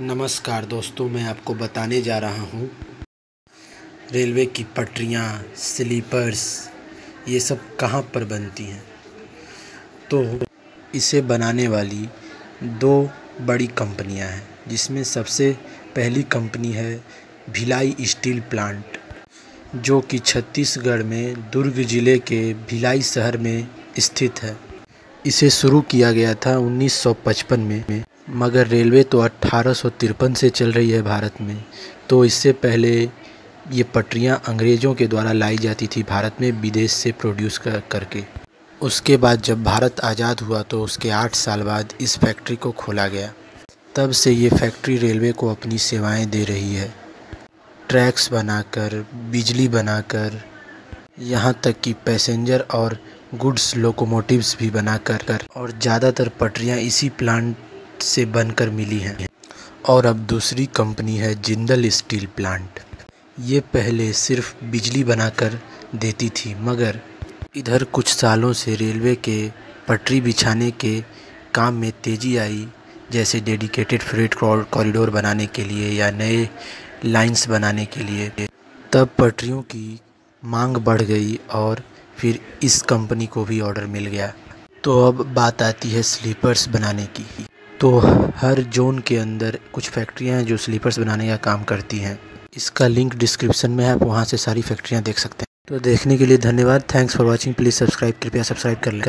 नमस्कार दोस्तों, मैं आपको बताने जा रहा हूँ। रेलवे की पटरियाँ, स्लीपर्स, ये सब कहाँ पर बनती हैं? तो इसे बनाने वाली दो बड़ी कंपनियाँ हैं, जिसमें सबसे पहली कंपनी है भिलाई स्टील प्लांट, जो कि छत्तीसगढ़ में दुर्ग ज़िले के भिलाई शहर में स्थित है। इसे शुरू किया गया था 1955 में, मगर रेलवे तो अट्ठारह से चल रही है भारत में। तो इससे पहले ये पटरियाँ अंग्रेज़ों के द्वारा लाई जाती थी भारत में विदेश से प्रोड्यूस कर, करके। उसके बाद जब भारत आज़ाद हुआ तो उसके आठ साल बाद इस फैक्ट्री को खोला गया। तब से ये फैक्ट्री रेलवे को अपनी सेवाएँ दे रही है। ट्रैक्स बनाकर, बिजली बनाकर, यहाँ तक कि पैसेंजर और गुड्स, लोकोमोटिव्स भी बनाकर कर और ज़्यादातर पटरियाँ इसी प्लांट से बनकर मिली हैं। और अब दूसरी कंपनी है जिंदल स्टील प्लांट। ये पहले सिर्फ़ बिजली बनाकर देती थी, मगर इधर कुछ सालों से रेलवे के पटरी बिछाने के काम में तेज़ी आई, जैसे डेडिकेटेड फ्रेट कॉरिडोर बनाने के लिए या नए लाइंस बनाने के लिए। तब पटरियों की मांग बढ़ गई और फिर इस कंपनी को भी ऑर्डर मिल गया। तो अब बात आती है स्लीपर्स बनाने की। तो हर जोन के अंदर कुछ फैक्ट्रियाँ हैं जो स्लीपर्स बनाने का काम करती हैं। इसका लिंक डिस्क्रिप्शन में है, आप वहाँ से सारी फैक्ट्रियाँ देख सकते हैं। तो देखने के लिए धन्यवाद। Thanks for watching please subscribe कृपया सब्सक्राइब कर लें।